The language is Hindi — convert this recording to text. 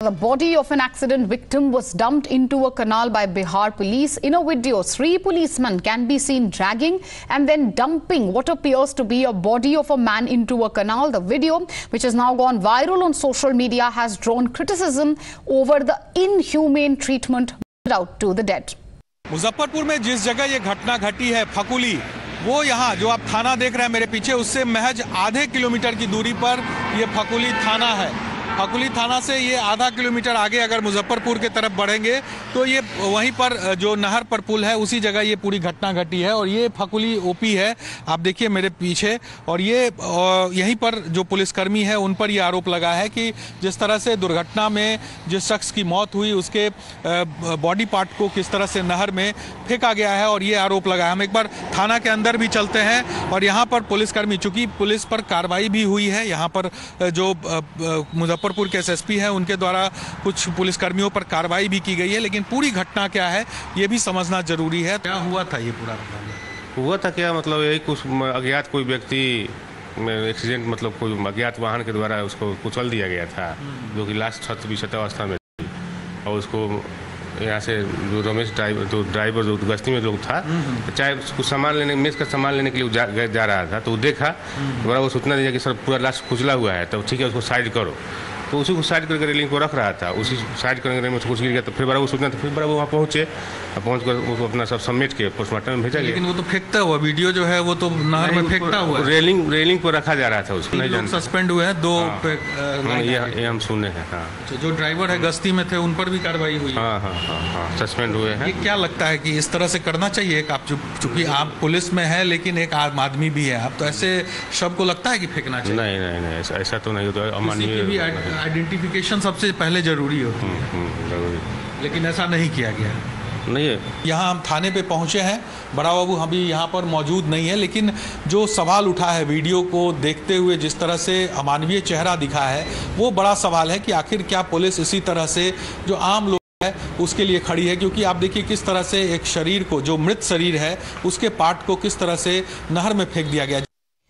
The body of an accident victim was dumped into a canal by Bihar police. In a video, three policemen can be seen dragging and then dumping what appears to be a body of a man into a canal. The video, which has now gone viral on social media, has drawn criticism over the inhumane treatment out to the dead. Muzaffarpur में जिस जगह ये घटना घटी है फकुली वो यहाँ जो आप थाना देख रहे हैं मेरे पीछे उससे महज आधे किलोमीटर की दूरी पर ये फकुली थाना है फकुली थाना से ये आधा किलोमीटर आगे अगर मुजफ्फरपुर के तरफ़ बढ़ेंगे तो ये वहीं पर जो नहर पर पुल है, उसी जगह ये पूरी घटना घटी है और ये फकुली ओपी है। आप देखिए मेरे पीछे और ये यहीं पर जो पुलिसकर्मी है, उन पर ये आरोप लगा है कि जिस तरह से दुर्घटना में जिस शख्स की मौत हुई, उसके बॉडी पार्ट को किस तरह से नहर में फेंका गया है और ये आरोप लगा है। हम एक बार थाना के अंदर भी चलते हैं और यहाँ पर पुलिसकर्मी, चूँकि पुलिस पर कार्रवाई भी हुई है, यहाँ पर जो मुजफ्फर मुजफ्फरपुर के एसएसपी हैं उनके द्वारा कुछ पुलिसकर्मियों पर कार्रवाई भी की गई है लेकिन पूरी घटना क्या है ये भी समझना ज़रूरी है। क्या हुआ था ये पूरा हुआ था क्या मतलब यही कुछ अज्ञात कोई व्यक्ति में एक्सीडेंट मतलब कोई अज्ञात वाहन के द्वारा उसको कुचल दिया गया था जो कि लास्ट छत विषता अवस्था में और उसको यहाँ से जो रमेश ड्राइवर जो ड्राइवर जो गश्ती में जो था तो चाहे कुछ सामान लेने मेज का सामान लेने के लिए जा, जा रहा था तो वो देखा तो वो सूचना दिया कि सर पूरा लास्ट खुजला हुआ है तो ठीक है उसको साइड करो। तो उसी को साइड करके रेलिंग को रख रहा था। उसी साइड करने में कुछ गिर गया तो फिर बड़ा वो सोचना तो फिर बड़ा वो वहाँ पहुँचे। और पहुँच कर उसको अपना सब समेट के पोस्टमार्टम में भेजा गया। लेकिन वो तो फेंकता हुआ वीडियो जो है वो तो नहर में फेंकता हुआ रेलिंग रेलिंग पर रखा जा रहा था उसको नहीं जान सस्पेंड हुए हैं दो हाँ, ये हम सुने हैं हाँ। अच्छा, जो ड्राइवर है गश्ती में थे उन पर भी कार्रवाई हुई हाँ। हाँ हाँ हाँ सस्पेंड हुए हैं। क्या लगता है कि इस तरह से करना चाहिए? आप चूँकि आप पुलिस में है लेकिन एक आम आदमी भी है। आप तो ऐसे शब को लगता है कि फेंकना चाहिए? नहीं नहीं नहीं ऐसा तो नहीं होता अमानवीय आइडेंटिफिकेशन सबसे पहले ज़रूरी होती है। हम्म, हम्म, लेकिन ऐसा नहीं किया गया। नहीं है। यहाँ हम थाने पे पहुँचे हैं। बड़ा बाबू अभी यहाँ पर मौजूद नहीं है लेकिन जो सवाल उठा है वीडियो को देखते हुए जिस तरह से अमानवीय चेहरा दिखा है वो बड़ा सवाल है कि आखिर क्या पुलिस इसी तरह से जो आम लोग है उसके लिए खड़ी है? क्योंकि आप देखिए किस तरह से एक शरीर को जो मृत शरीर है उसके पार्ट को किस तरह से नहर में फेंक दिया गया